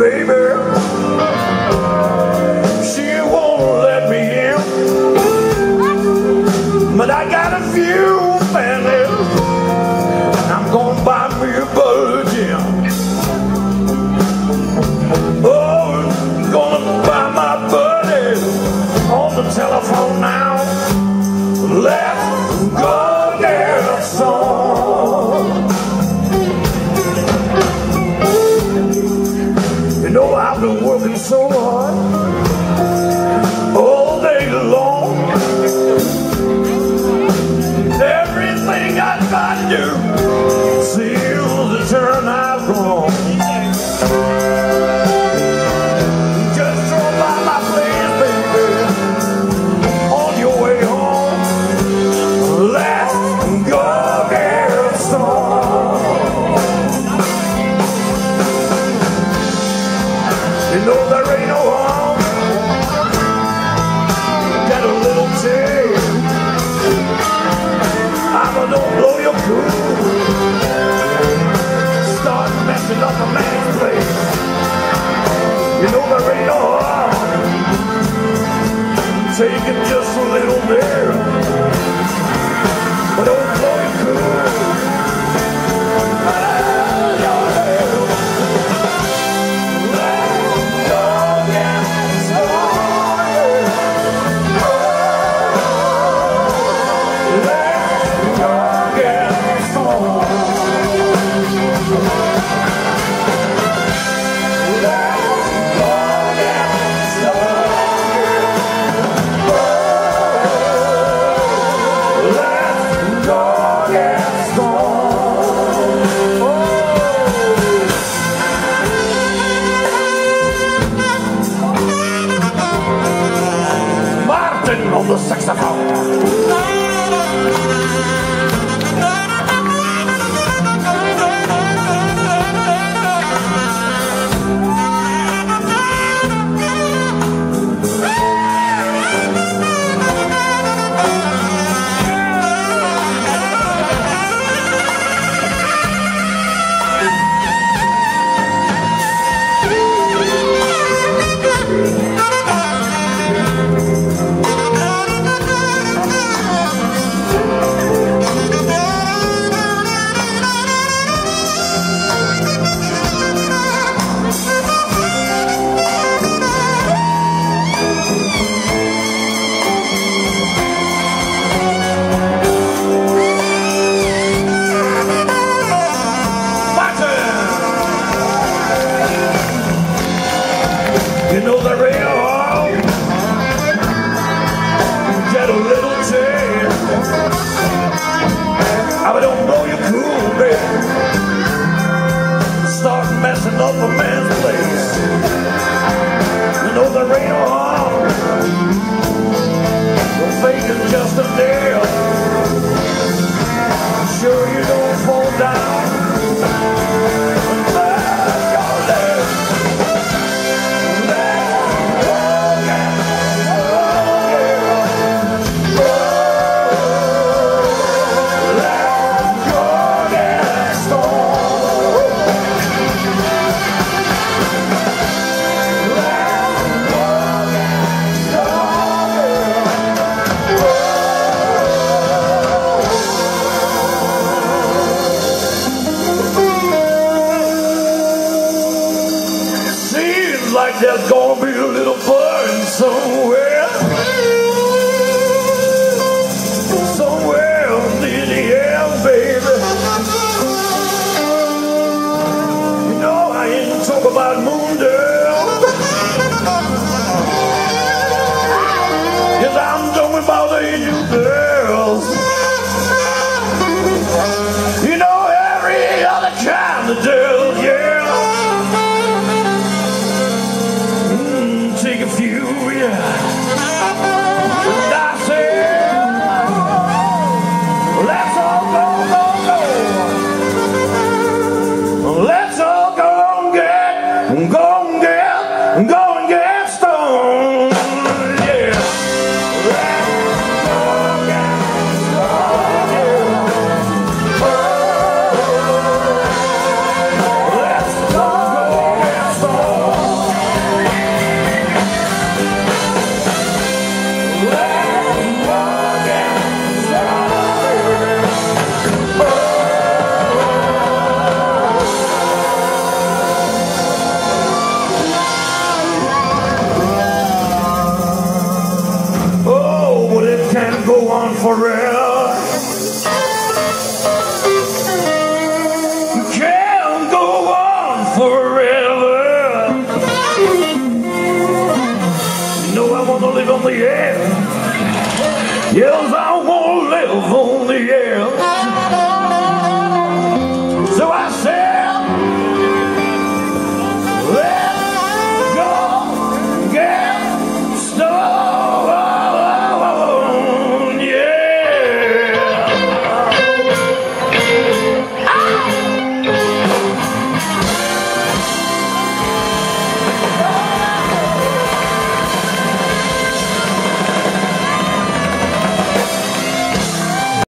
baby. so hard. take do 先さ for man. like there's gonna be a little burn somewhere. Somewhere in the air, baby. You know, I ain't talk about Moondale. Yes, I'm talking about the angel girls. You know, every other kind of girl. on forever. You can't go on forever. I want to live on the air. Yes,